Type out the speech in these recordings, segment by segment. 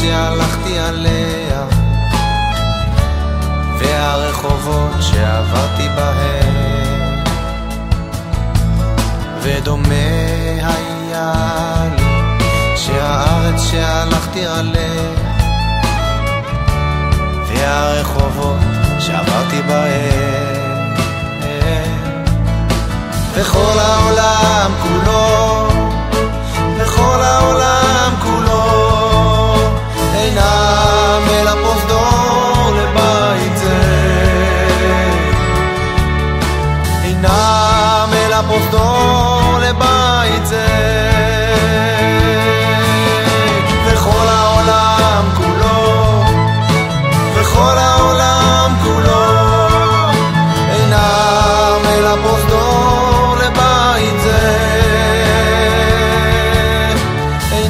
שהלכתי עליה והרחובות שעברתי בהם. ודומה היה לי שהארץ שהלכתי עליה והרחובות שעברתי בהם. וכל העולם כולו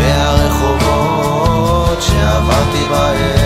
והרחובות שעברתי בהם.